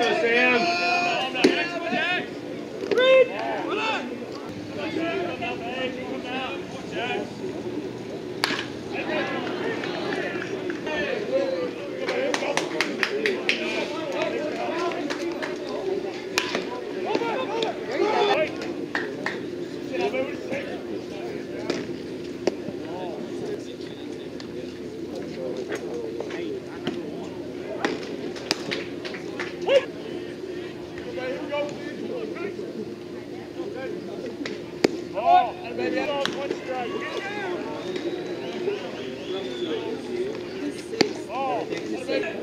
Santo Thank you.